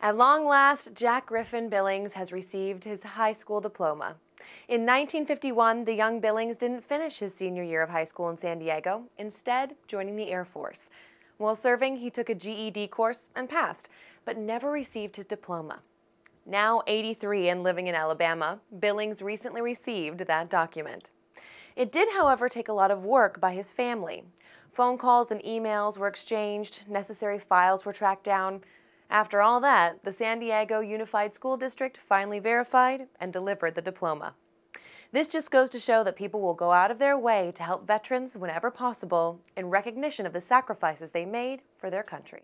At long last, Jack Griffin Billings has received his high school diploma. In 1951, the young Billings didn't finish his senior year of high school in San Diego, instead joining the Air Force. While serving, he took a GED course and passed, but never received his diploma. Now 83 and living in Alabama, Billings recently received that document. It did, however, take a lot of work by his family. Phone calls and emails were exchanged, necessary files were tracked down, after all that, the San Diego Unified School District finally verified and delivered the diploma. This just goes to show that people will go out of their way to help veterans whenever possible in recognition of the sacrifices they made for their country.